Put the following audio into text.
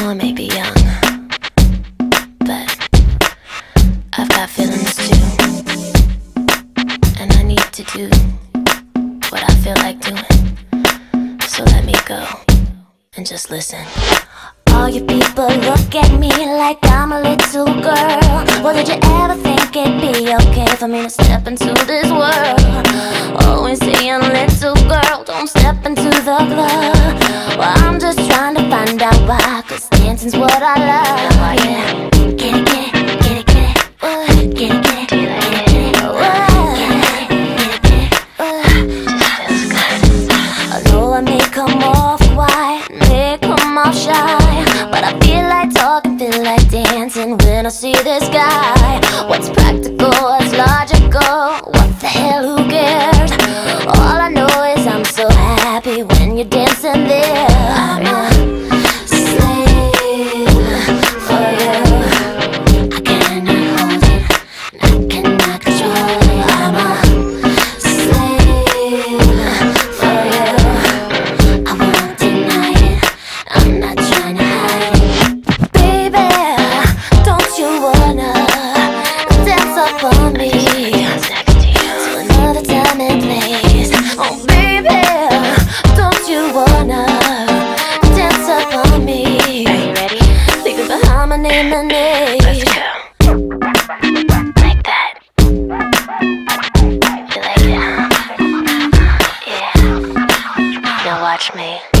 know I may be young, but I've got feelings too. And I need to do what I feel like doing. So let me go and just listen. All you people look at me like I'm a little girl. Well, did you ever think it'd be okay for me to step into this world? Always saying, little girl, don't dancing's what I love. Yeah. It. Uh, I know I may come off may come off shy, but I feel like talking, feel like dancing when I see this guy. What's practical, what's logical? What the hell, who cares? All I know is I'm so happy when you're dancing nay, nay, nay. Let's go. Like that. You like it, huh? Yeah. Now watch me.